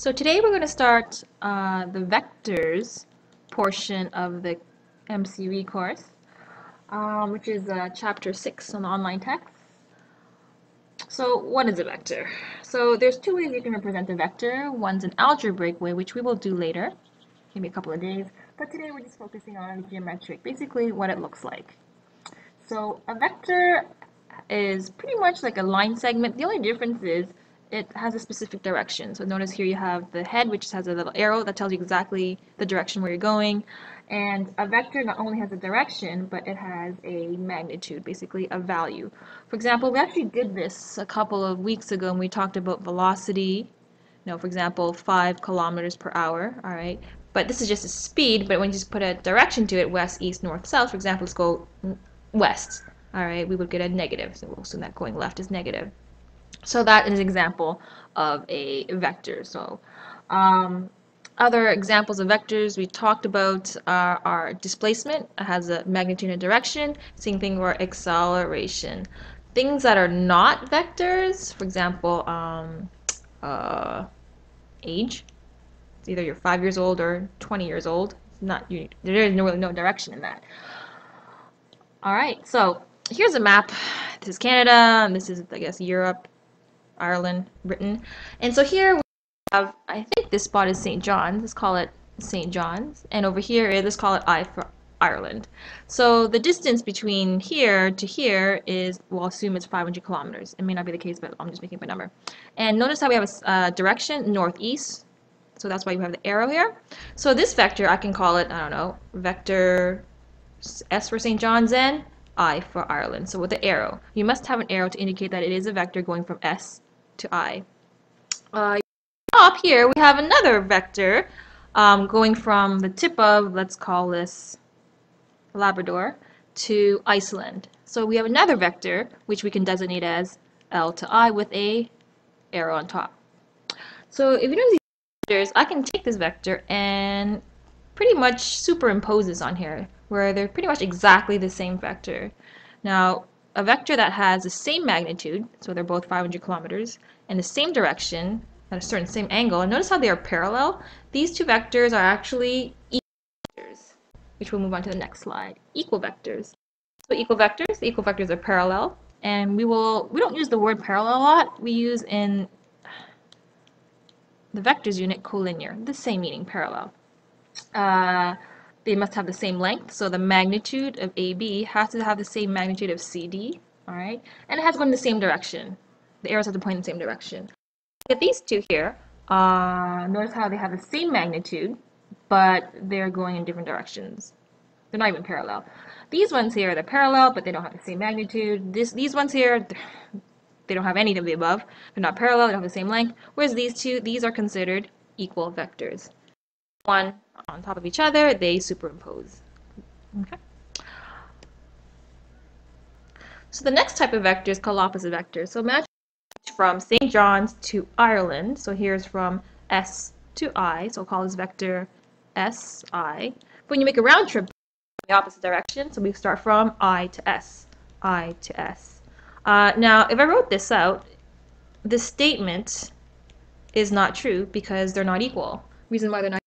So today we're going to start uh, the vectors portion of the MCV course, um, which is uh, chapter 6 on online text. So what is a vector? So there's two ways you can represent a vector. One's an algebraic way, which we will do later, maybe a couple of days. But today we're just focusing on geometric, basically what it looks like. So a vector is pretty much like a line segment. The only difference is it has a specific direction. So notice here you have the head, which has a little arrow that tells you exactly the direction where you're going. And a vector not only has a direction, but it has a magnitude, basically a value. For example, we actually did this a couple of weeks ago and we talked about velocity. You know, for example, 5 kilometers per hour, all right? But this is just a speed, but when you just put a direction to it, west, east, north, south, for example, let's go west, all right? We would get a negative, so we'll assume that going left is negative. So that is an example of a vector. So um, other examples of vectors we talked about are, are displacement. It has a magnitude and direction. Same thing for acceleration. Things that are not vectors, for example, um, uh, age. It's either you're five years old or 20 years old. It's not you, there is no, really no direction in that. All right, so here's a map. This is Canada, and this is, I guess, Europe. Ireland, Britain. And so here we have, I think this spot is St. John's. Let's call it St. John's. And over here, let's call it I for Ireland. So the distance between here to here is, we'll assume it's 500 kilometers. It may not be the case, but I'm just making up a number. And notice how we have a uh, direction, northeast. So that's why you have the arrow here. So this vector, I can call it, I don't know, vector S for St. John's and I for Ireland. So with the arrow, you must have an arrow to indicate that it is a vector going from S to I. Uh, up here we have another vector um, going from the tip of, let's call this Labrador, to Iceland. So we have another vector which we can designate as L to I with a arrow on top. So if you know these vectors, I can take this vector and pretty much superimpose this on here, where they're pretty much exactly the same vector. Now, a vector that has the same magnitude, so they're both 500 kilometers, and the same direction at a certain same angle, and notice how they are parallel? These two vectors are actually equal vectors, which we'll move on to the next slide. Equal vectors. So equal vectors, the equal vectors are parallel, and we will, we don't use the word parallel a lot, we use in the vectors unit collinear, the same meaning, parallel. Uh, they must have the same length, so the magnitude of AB has to have the same magnitude of CD, all right? And it has to go in the same direction. The arrows have to point in the same direction. Get these two here. Uh, notice how they have the same magnitude, but they're going in different directions. They're not even parallel. These ones here, they're parallel, but they don't have the same magnitude. This, these ones here, they don't have any of the above. They're not parallel, they don't have the same length. Whereas these two, these are considered equal vectors. One on top of each other, they superimpose. Okay. So the next type of vector is called opposite vector. So imagine from St. John's to Ireland. So here's from S to I. So we'll call this vector SI. When you make a round trip in the opposite direction, so we start from I to S, I to S. Uh, now, if I wrote this out, this statement is not true because they're not equal. Reason why they're not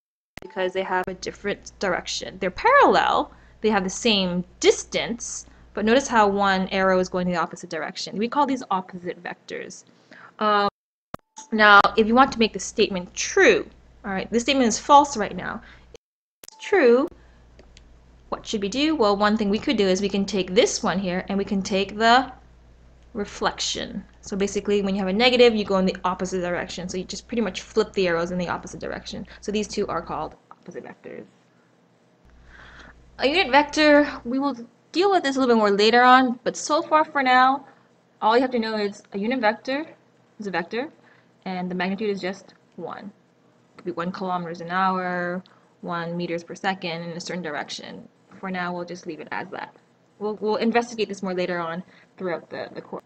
because they have a different direction. They're parallel, they have the same distance, but notice how one arrow is going in the opposite direction. We call these opposite vectors. Um, now, if you want to make the statement true, all right, this statement is false right now. If it's true, what should we do? Well, one thing we could do is we can take this one here and we can take the reflection. So basically, when you have a negative, you go in the opposite direction. So you just pretty much flip the arrows in the opposite direction. So these two are called vectors. A unit vector, we will deal with this a little bit more later on, but so far for now, all you have to know is a unit vector is a vector, and the magnitude is just 1. It could be 1 kilometers an hour, 1 meters per second in a certain direction. For now, we'll just leave it as that. We'll, we'll investigate this more later on throughout the, the course.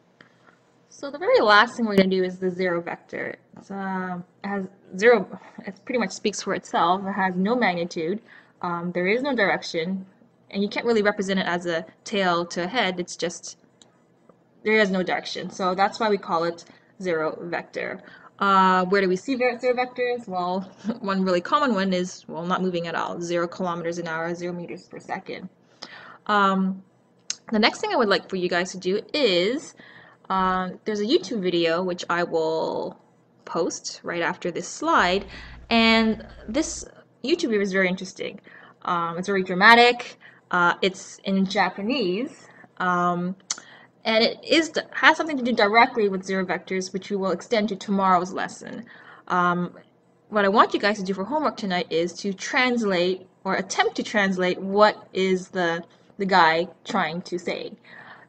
So the very last thing we're going to do is the zero vector. Uh, it has zero, it pretty much speaks for itself. It has no magnitude. Um, there is no direction. And you can't really represent it as a tail to a head. It's just, there is no direction. So that's why we call it zero vector. Uh, where do we see zero vectors? Well, one really common one is, well, not moving at all, zero kilometers an hour, zero meters per second. Um, the next thing I would like for you guys to do is, um, there's a YouTube video which I will post right after this slide, and this YouTube video is very interesting. Um, it's very dramatic. Uh, it's in Japanese. Um, and it is has something to do directly with zero vectors, which we will extend to tomorrow's lesson. Um, what I want you guys to do for homework tonight is to translate or attempt to translate what is the the guy trying to say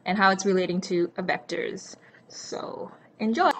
and how it's relating to vectors. So enjoy.